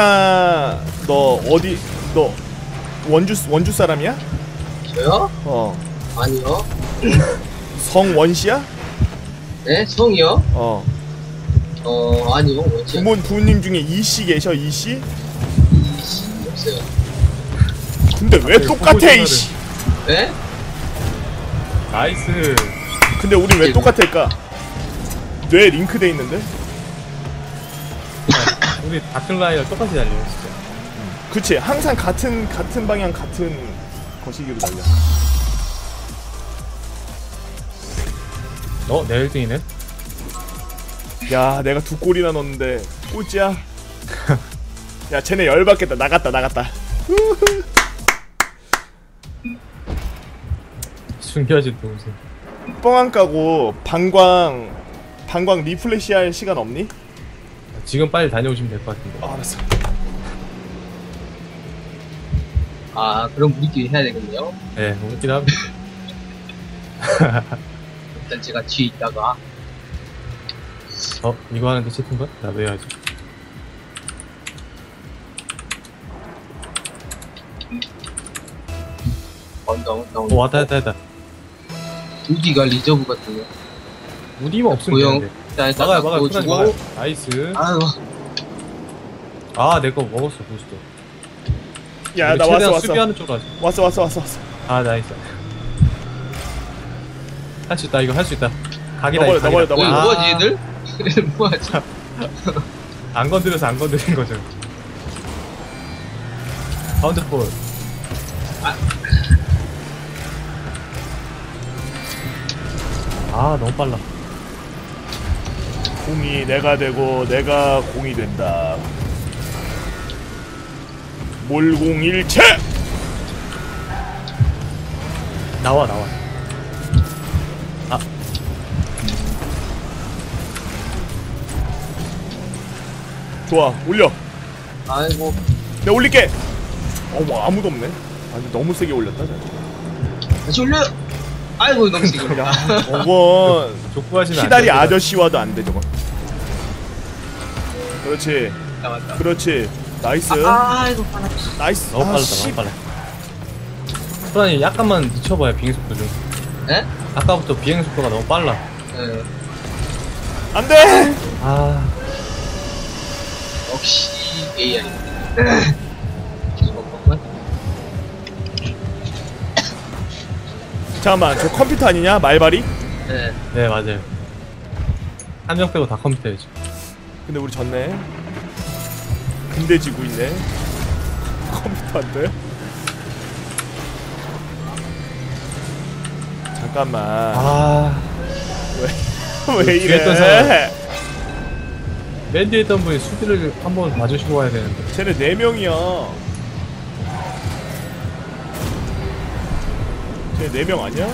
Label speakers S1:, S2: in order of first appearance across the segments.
S1: 스나 너 어디 너 원주 원주 사람이야?
S2: 저요?
S1: 어.
S2: 아니요.
S1: 성원 씨야?
S2: 네? 성이요?
S1: 어.
S2: 어, 아니요. 뭐지?
S1: 부모 부모님 중에 이 씨 계셔 이 씨?
S2: 이씨 없어요.
S1: 근데 왜
S3: 네,
S1: 똑같아 이씨?
S2: 네?
S3: nice.
S1: 근데 우리 왜 똑같을까? 뇌 링크돼 있는데?
S3: 같은 라인을 똑같이 달려 진짜.
S1: 그치 항상 같은 같은 방향 같은 거시기로 달려.
S3: 어, 내 1등이네.
S1: 야 내가 두 골이나 넣었는데 꼴찌야. 야 쟤네 열받겠다 나갔다 나갔다.
S3: 숨겨진 동생.
S1: 뻥안 까고 방광 방광 리플래시 할 시간 없니?
S3: 지금 빨리 다녀오시면 될 것 같은데.
S1: 아, 알았어.
S2: 아, 그럼 우리끼리 해야 되겠네요.
S3: 네, 웃긴 합니다.
S2: 일단 제가 뒤에 있다가.
S3: 어, 이거 하는데 채팅가? 나도 해야지.
S2: 언더, 언더,
S3: 어,
S2: 언더.
S3: 왔다, 왔다, 왔다.
S2: 우디가 리저브 같은데.
S3: 우디만 없으면
S2: 고용.
S3: 되는데.
S2: 자, 일단
S3: 막아요, 막아요. 편하게 막아요. 나이스.
S2: 아유,
S3: 아, 내 거 먹었어, 부스터.
S1: 야
S3: 우리
S1: 나
S3: 최대한
S1: 왔어 왔어
S3: 수비하는 쪽 하자.
S1: 왔어 왔어 왔어 왔어.
S3: 아, 나이스. 할 수 있다, 이거 할 수 있다. 각이다,
S1: 넘어요,
S3: 이거
S1: 넘어요,
S3: 각이다.
S2: 뭐,
S1: 넘어요.
S3: 아,
S2: 뭐하지, 얘들? 얘들 뭐하지?
S3: 안 건드려서 안 건드린 거죠. 가운데 볼. 아, 너무 빨라.
S1: 공이 내가 되고 내가 공이 된다. 몰공일체.
S3: 나와, 나와.
S1: 좋아 올려.
S2: 아이고,
S1: 내가 올릴게. 어뭐 아무도 없네. 아니 너무 세게 올렸다. 잘.
S2: 다시 올려! 아이고, 너무 세게.
S1: 야 저건
S3: 안
S1: 키다리
S3: 됩니다.
S1: 아저씨와도 안 돼 저건. 그렇지
S2: 아, 맞다.
S1: 그렇지 nice
S2: 아, 아이고, 빨라.
S1: nice.
S3: 너무
S1: 아,
S3: 빨랐다,
S1: 씨.
S3: 너무 빨라. 소란이 약간만 늦춰봐요, 비행 속도 좀.
S2: 네?
S3: 아까부터 비행 속도가 너무 빨라.
S2: 네.
S1: 안 돼.
S3: 아,
S2: 역시 AI. 잠깐만.
S1: 잠깐만 저 컴퓨터 아니냐 말발이?
S2: 네.
S3: 네, 맞아요. 한 명 빼고 다 컴퓨터였죠.
S1: 근데 우리 졌네. 근데 지고 있네. 컴퓨터 안 돼? 잠깐만.
S3: 아,
S1: 왜
S3: 뒤에
S1: 이래?
S3: 맨 뒤에 있던 분이 수비를 한번 봐주시고 와야 되는데.
S1: 쟤네 네 명이야. 쟤네 네명 아니야?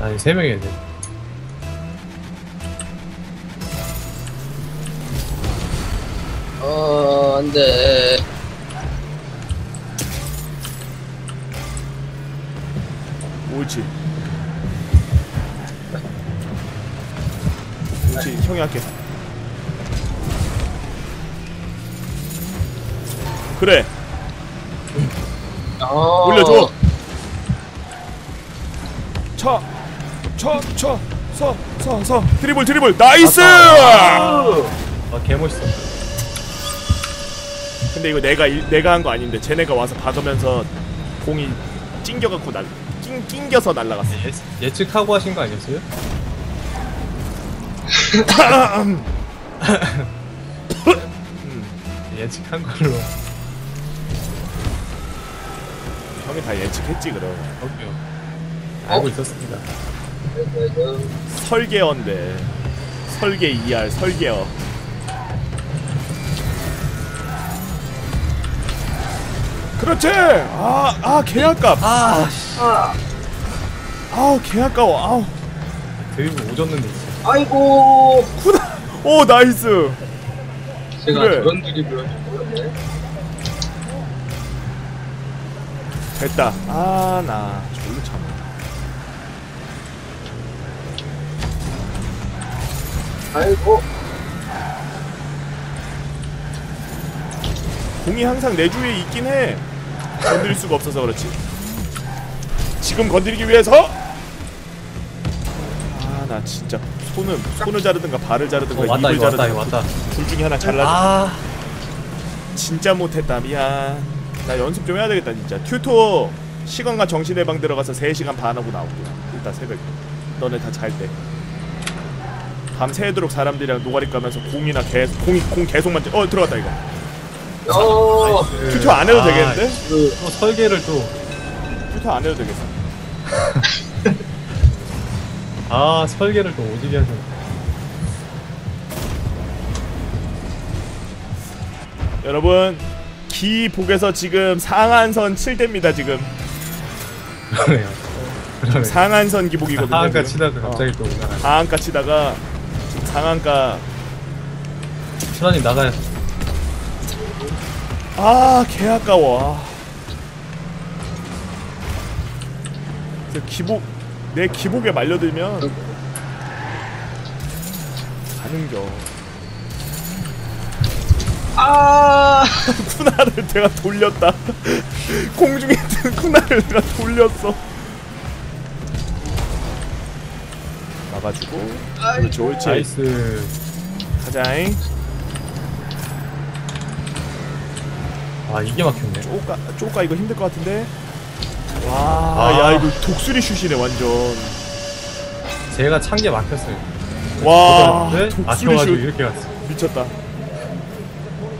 S3: 아니, 세 명이야,
S2: 안 돼.
S1: 옳지. 옳지, 형이 할게. 그래,
S2: 어.
S1: 올려줘. 쳐, 쳐, 쳐, 서, 서, 서. 드리블, 드리블. nice!
S3: 아, 개멋있어.
S1: 근데 이거 내가 일- 내가 한 거 아닌데 쟤네가 와서 박으면서 공이 찡겨갖고 날, 낑, 낑겨서 날라갔어.
S3: 예, 예측하고 하신 거 아니었어요? 예측한 걸로.
S1: 형이 다 예측했지 그럼.
S3: 그럼요. 알고
S2: 어?
S3: 있었습니다.
S1: 설계어인데 설계 ER 설계어. 그렇지. 아, 아, 개 아깝.
S3: 아,
S1: 아우, 개 아까워. 아우.
S3: 드리블 오졌는데.
S2: 아이고.
S1: 오, nice.
S2: 제가
S1: 그래.
S2: 저런 드리블 할줄 몰랐네.
S1: 됐다. 아, 나 졸로 참.
S2: 아이고.
S1: 공이 항상 내 주위에 있긴 해 건드릴 수가 없어서 그렇지. 지금 건드리기 위해서! 아 나 진짜 손을 손을 자르든가 발을 자르든가
S3: 어 왔다
S1: 입을
S3: 왔다
S1: 자르든가
S3: 이거 왔다.
S1: 둘 중에 하나 잘라
S3: 아.
S1: 진짜 못했다 미안. 나 연습 좀 해야 되겠다 진짜. 튜토 시간과 정신의 방 들어가서 3시간 반 하고 나오고 일단 새벽에 너네 다 잘 때. 밤새도록 사람들이랑 노가리 까면서 공이나 개 공이 공 계속 만져. 어 들어갔다 이거
S2: 어.
S1: 튜토 안 해도
S3: 아,
S1: 되겠는데?
S2: 그,
S3: 또 설계를 또.
S1: 튜토 안 해도 되겠어.
S3: 아 설계를 또 오지게 하셔
S1: 여러분 기복에서 지금 상한선 7대입니다 지금.
S3: 그러네요. 그러네
S1: 상한선 기복이거든요
S3: 하한가. 치다가 갑자기 또 오잖아
S1: 어, 하한가 치다가 지금 상한가
S3: 천원님 나가요
S1: 아, 개 아까워. 아. 저 기복 내 기복에 말려들면 가는겨.
S2: 아,
S1: 쿠나를 내가 돌렸다. 공중에 든 쿠나를 내가 돌렸어. 막아주고. 그렇지, 옳지.
S3: nice
S1: 가자잉.
S3: 아 이게 막혔네
S1: 쪼까, 쪼까 이거 힘들 것 같은데. 와,
S3: 아.
S1: 야 이거 독수리 슛이네 완전.
S3: 제가 찬 게 막혔어요
S1: 와,
S3: 네?
S1: 독수리 슛
S3: 이렇게 갔어
S1: 미쳤다.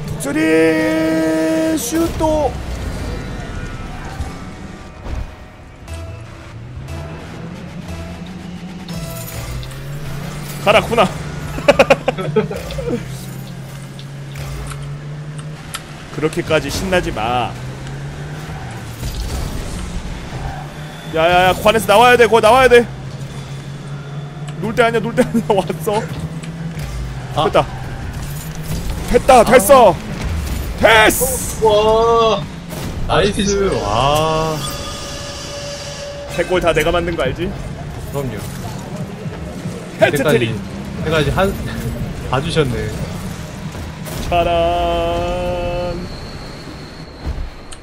S1: 독수리 슛도 가라 구나. 그렇게까지 신나지 마. 야야야 관에서 나와야 돼. 거 나와야 돼. 놀 때 아니야 놀 때 아니야 왔어.
S3: 아.
S1: 됐다. 됐다 됐어. 됐어.
S2: 와,
S3: nice 와
S1: 세골 다 내가 만든 거 알지?
S3: 그럼요
S1: 헤트트릭.
S3: 이때까지 해가지고 한 봐주셨네
S1: 짜란.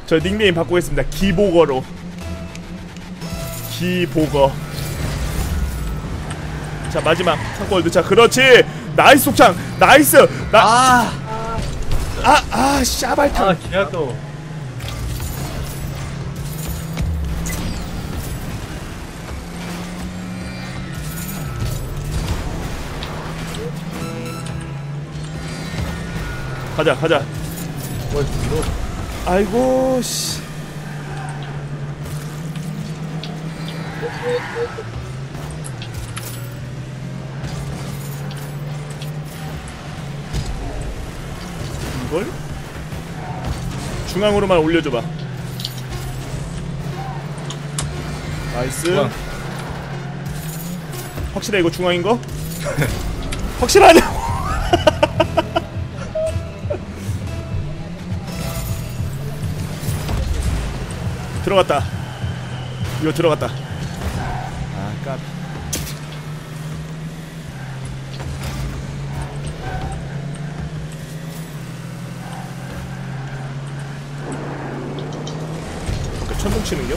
S1: 저 닉네임 바꾸겠습니다. 기보거로. 기보거. 자 마지막 한골 넣자. 그렇지. 나이스 속창. 나이스. 나.
S3: 아!
S1: 아, 아, 샤발탕.
S3: 아 기아도
S1: 가자, 가자.
S3: 뭘 뒤로
S1: 아이고, 씨. 이걸? 중앙으로만 올려줘봐. 나이스. 확실해 이거 중앙인 거? 확실하냐? 들어갔다. 이거 들어갔다. 아, 깝. 그 천둥 치는겨?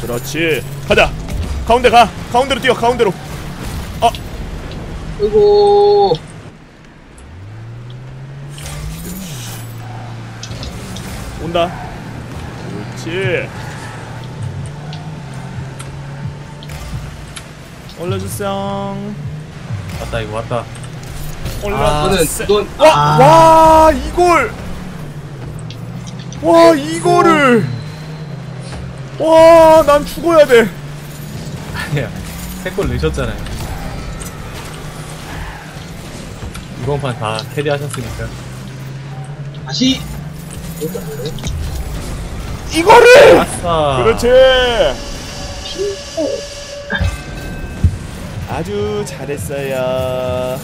S1: 그렇지. 가자. 가운데 가. 가운데로 뛰어. 가운데로. 아,
S2: 아이고,
S1: 온다. 그렇지. 올려주세요.
S3: 왔다 이거 왔다
S2: 이건,
S1: 와,
S2: 아,
S1: 와, 이걸. 와, 이거를. 와, 난 죽어야 돼.
S3: 아니야 세골 넣으셨잖아요 이번 판 다 캐리하셨으니까
S2: 다시.
S1: 이거를.
S3: 아싸
S1: 그렇지. 아주 잘했어요.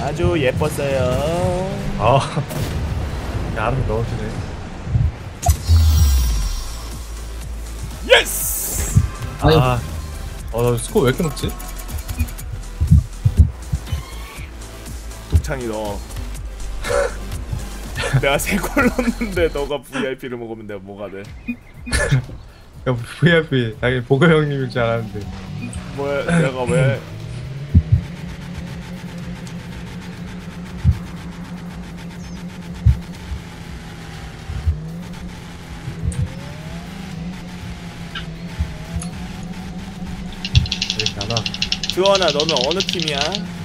S1: 아주 예뻤어요.
S3: 아 알아서 넣어주네
S1: yes.
S2: 아유.
S3: 아, 어, 나 스코어 왜 이렇게 높지?
S1: 독창이 너 내가 세골 넣었는데 너가 MVP를 먹으면 내가 뭐가 돼?
S3: 야, MVP 당연히 복어 형님일 줄 알았는데.
S1: 뭐야 내가 왜?
S3: 이렇게.
S1: 주원아 너는 어느 팀이야?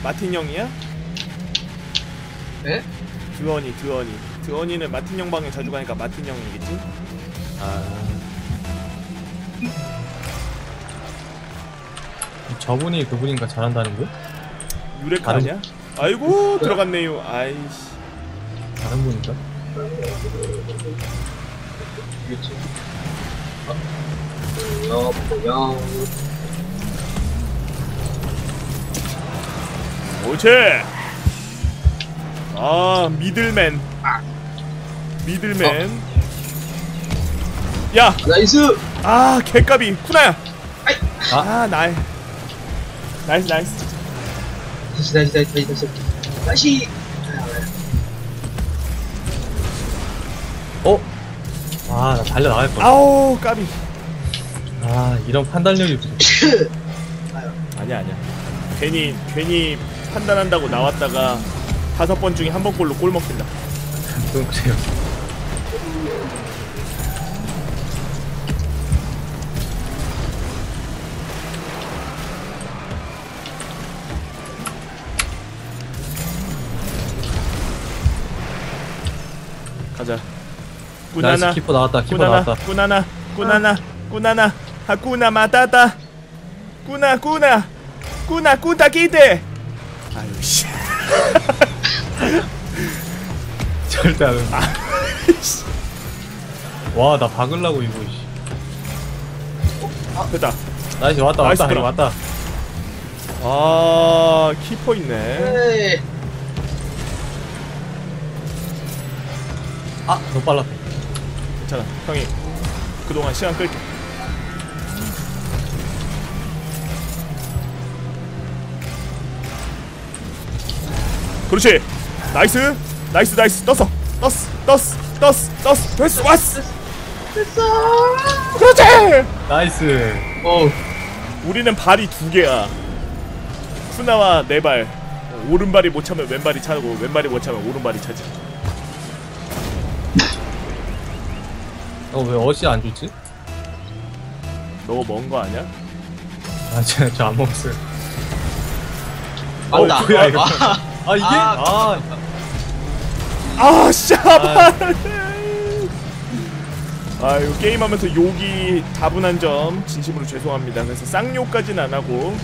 S1: 마틴 형이야?
S2: 네?
S1: 드원이 드원이 드원이는 마틴 형 방에 자주 가니까 마틴 형이겠지? 아
S3: 저분이 그분인가 잘한다는 거?
S1: 유레카
S3: 다른-
S1: 아니야? 아이고 들어갔네요 아이씨
S3: 다른 분인가?
S2: 그렇지. 어, 뭐야,
S1: 옳지 아 미들맨 middle man 야!
S2: nice!
S1: 아 개까비 쿠나야
S3: 아.
S1: 아 나이 nice nice
S2: 다시, 다시, 다시, 다시, 다시. 다시!
S3: 어? 아, 나 달려 나갈 거.
S1: 아우 까비
S3: 아, 이런 판단력이.
S1: 아니야 아니야 괜히 괜히 판단한다고 나왔다가 다섯 번 중에 한번 골로 골 먹힌다.
S3: 좀 그래요.
S1: 가자. 꾸나나.
S3: 키퍼 나왔다. 키퍼
S1: 꾸나나.
S3: 나왔다.
S1: 꾸나나. 꾸나나. 꾸나나. 하꾸나 마타타 꾸나 꾸나. 쿠나 쿠나 기대. 아유 씨
S3: 절대 안 온다. 와, 나 박을라고 이거. 씨.
S1: 됐다
S3: nice 왔다
S1: nice
S3: 왔다 왔다.
S1: 아 키퍼 있네
S2: 에이,
S3: 아, 너무 빨랐다.
S1: 괜찮아 형이 그동안 시간 끌게 그렇지 nice nice nice 떴어 떴어 떴어 떴어 떴어 됐어 왔어
S2: 됐어!
S1: 그렇지
S3: nice.
S2: 어,
S1: 우리는 발이 두 개야 쿠나야 내발 오른발이 못 차면 왼발이 차고 왼발이 못 차면 오른발이 차지
S3: 어, 왜 어시 안 좋지?
S1: 너 먹은 거 아니야?
S3: 아, 진짜 저안 먹었어요.
S2: 맞다.
S3: 어, 뭐야, 이거.
S2: 아,
S3: 아, 이게?
S2: 아.
S3: 아,
S1: 아 씨발 아유 게임하면서 욕이 다분한 점 진심으로 죄송합니다 그래서 쌍욕까지는 안 하고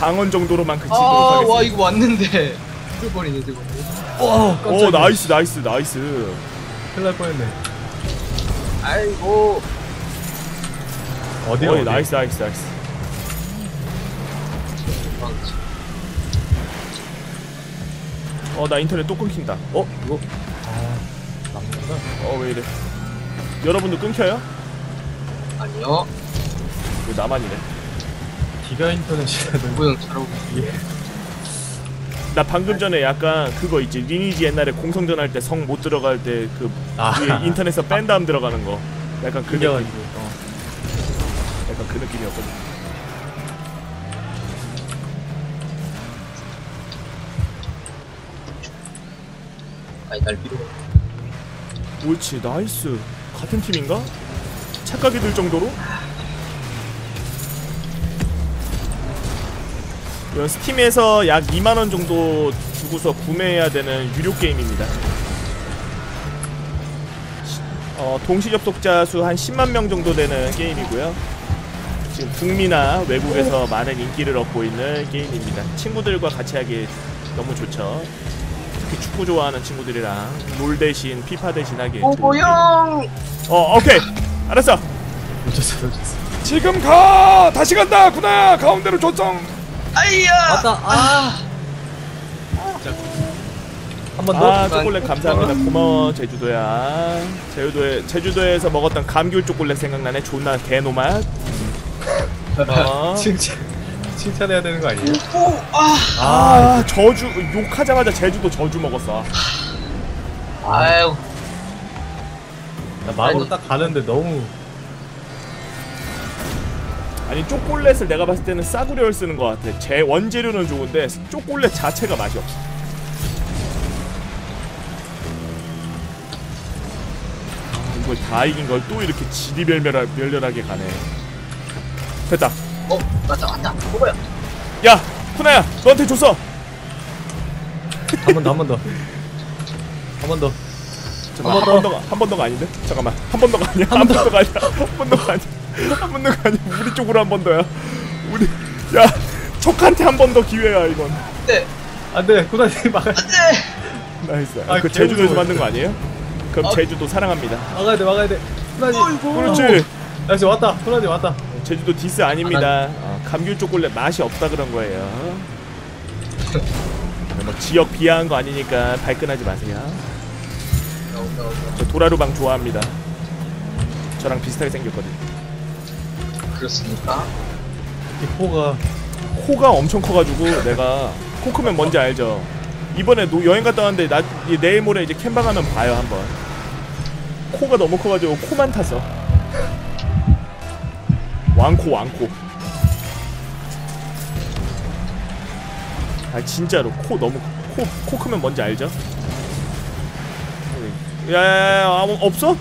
S1: 방언 정도로만 그치도록
S2: 아, 와,
S1: 하겠습니다
S2: 이거 왔는데. 죽어버리네, 저거.
S3: 와.
S1: 오 nice nice nice
S3: 큰일 날 뻔했네.
S2: 아이고.
S3: 어디요?
S1: 어이
S3: 어디?
S1: nice nice nice 어 나 인터넷 또 끊긴다
S3: 어, 이거? 아, 막는다.
S1: 어왜 이래 여러분도 끊겨요?
S2: 아니요.
S1: 왜 나만이래
S3: 기가 인터넷이라도.
S2: 모형 잘하고.
S3: 예.
S1: 나 방금 전에 약간 그거 있지 리니지 옛날에 공성전 할 때 성 못 들어갈 때 그
S3: 아.
S1: 위에 인터넷에서 뺀 다음 들어가는 거 약간 그 느낌. 어. 약간 그 느낌이었거든
S2: 아니, 날 필요.
S1: 옳지 nice 같은 팀인가? 착각이 들 정도로? 스팀에서 약 2만원 정도 주고서 구매해야 되는 유료 게임입니다 어, 동시 접속자 수 한 10만 명 정도 되는 게임이고요 지금 북미나 외국에서 많은 인기를 얻고 있는 게임입니다 친구들과 같이 하기 너무 좋죠 특히 축구 좋아하는 친구들이랑 롤 대신 피파 대신 하기
S2: 오,
S1: 좋은
S2: 모형!
S1: 어 오케이. 알았어.
S3: 놓쳤어, 놓쳤어.
S1: 지금 가! 다시 간다! 구나야 가운데로 조정!
S2: 아이야!
S3: 왔다, 아! 한번 더?
S1: 아 초콜릿 감사합니다. 고마워 제주도야. 제주도에 제주도에서 먹었던 감귤 초콜릿 생각나네. 존나 개노맛. 어.
S3: 칭찬, 칭찬해야 되는 거 아니에요?
S2: 오, 아!
S1: 아 저주 욕하자마자 제주도 저주 먹었어
S2: 아유,
S3: 나 마구
S2: 아니.
S3: 딱 가는데 너무
S1: 아니 쪼꼬렛을 내가 봤을 때는 싸구려를 쓰는 것 같아. 제 원재료는 좋은데 쪼꼬렛 자체가 맛이 없어. 아, 이걸 다 이긴 걸 또 이렇게 지리멸멸하, 멸렬하게 가네. 됐다.
S2: 어, 맞다, 맞다. 뭐야?
S1: 야, 쿠나야, 너한테 줬어.
S3: 한 번 더 한 번 더 한 번 더
S1: 잠깐만, 번한번 더가 한 번 더가 아닌데? 잠깐만, 한 번 더가 아니야. 한 번 더가 아니야. 한 번 더가 아니야. 한 번 더가 아니야. 우리 쪽으로 한 번 더야. 우리 야, 척한테 한 번 더 기회야 이건.
S2: 네,
S3: 안돼 쿠나님 막아
S2: 네.
S1: nice.
S3: 아, 그개
S1: 제주도에서. 만든 거 아니에요? 그럼
S2: 아.
S1: 제주도 사랑합니다.
S3: 막아야 돼 막아야 돼
S2: 어이구.
S1: 그렇지.
S3: 나 지금 왔다 쿠나님 왔다
S1: 제주도 디스 아닙니다. 어, 감귤 초콜릿 맛이 없다 그런 거예요. 뭐 지역 비하한 거 아니니까 발끈하지 마세요. 저 돌하르방 좋아합니다. 저랑 비슷하게 생겼거든.
S2: 그렇습니까?
S3: 이 코가
S1: 코가 엄청 커가지고 내가 코 크면 뭔지 알죠? 이번에 노, 여행 갔다 왔는데 나 이- 내일 모레 이제 캠방 가면 봐요 한번. 코가 너무 커가지고 코만 탔어. 왕코 왕코. 아 진짜로 코 너무 코 코 크면 뭔지 알죠? 야야야 아무 없어?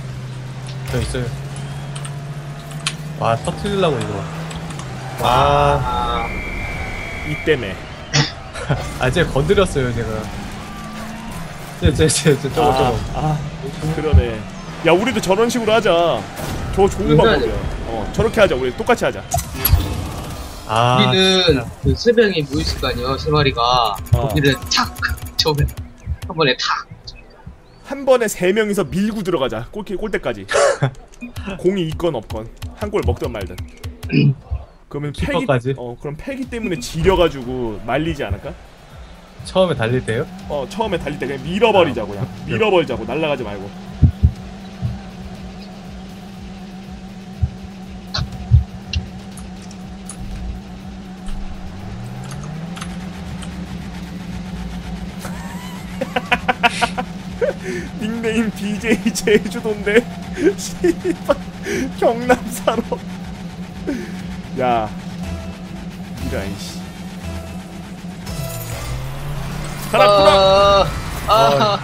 S3: 저 있어요 와 터트리려고 이거 와
S2: 아,
S1: 이 때문에.
S3: 아, 제가 건드렸어요, 제가. 제, 제, 제, 제, 저거,
S1: 아,
S3: 저거.
S1: 아 그러네. 야 우리도 저런 식으로 하자. 저 좋은 방법이야. 어 저렇게 하자. 우리 똑같이 하자.
S3: 아,
S2: 우리는 그세 명이 모였을 거 아니에요, 세 마리가. 거기를 탁! 처음에. 한 번에 탁!
S1: 한 번에 세 명이서 밀고 들어가자. 골키 골대까지. 공이 있건 없건 한 골 먹든 말든. 그러면 패기
S3: 키퍼까지?
S1: 어 그럼 패기 때문에 지려가지고 말리지 않을까?
S3: 처음에 달릴 때요?
S1: 어 처음에 달릴 때 그냥 밀어버리자고 그냥 밀어버리자고 날아가지 말고. 닉네임 DJ 제주도인데 씨발 경남 사로. 야 이런 씨. 가라
S2: 아, 아,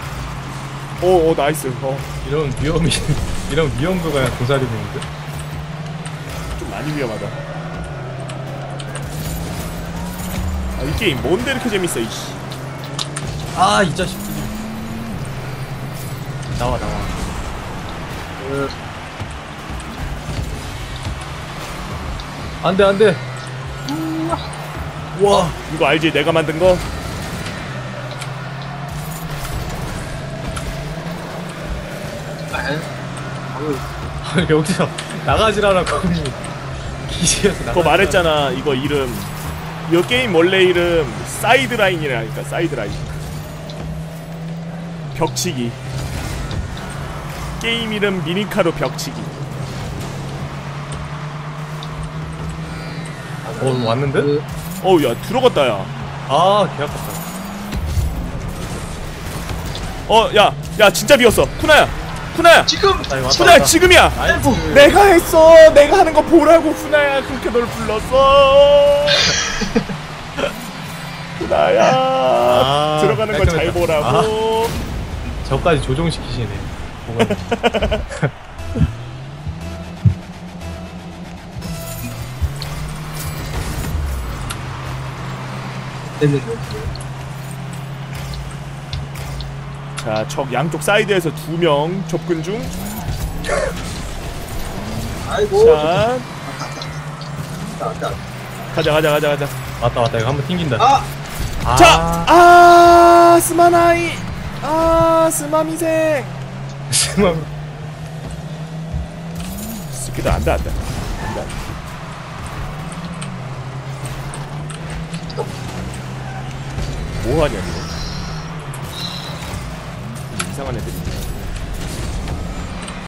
S1: 오, 오 나이스. 어,
S3: 이런 위험이, 이런 위험도가 도사리 되는데?
S1: 좀 많이 위험하다. 아, 이 게임 뭔데 이렇게 재밌어 이씨.
S3: 아, 이 자식들이. 나와, 나와.
S2: 그,
S3: 안 돼, 안 돼.
S1: 와 이거 알지 내가 만든 거
S2: 아,
S3: 여기서 나가지라라, 거기. 기지에서 나가.
S1: 그거 말했잖아 이거 이름 이 게임 원래 이름 사이드라인이라니까 사이드라인 벽치기 게임 이름 미니카로 벽치기
S3: 어, 왔는데?
S2: 그,
S1: 어우 야 들어갔다 야
S3: 아, 개 아깝다.
S1: 어, 야, 야, 진짜 비었어. 쿠나야, 쿠나야,
S2: 지금!
S3: 아,
S1: 쿠나야,
S3: 왔다.
S1: 지금이야.
S2: 아이고!
S1: 내가 했어. 내가 하는 거 보라고, 쿠나야. 그렇게 널 불렀어. 쿠나야,
S3: 아,
S1: 들어가는 거잘
S3: 깔끔했다.
S1: 보라고.
S3: 저까지 조종시키시네.
S1: 자, 적 양쪽 사이드에서 두 명 접근 중.
S2: 아이고!
S1: 자. 가자, 가자, 가자, 가자.
S3: 왔다, 왔다. 이거 한번 튕긴다.
S2: 아!
S3: 아,
S1: 자, 아, 스마나이, 아, 스마미생.
S3: 심한.
S1: 스피드 안돼, 안돼, 안돼. 안돼. 뭐 하냐, 이거. 이상한 애들이.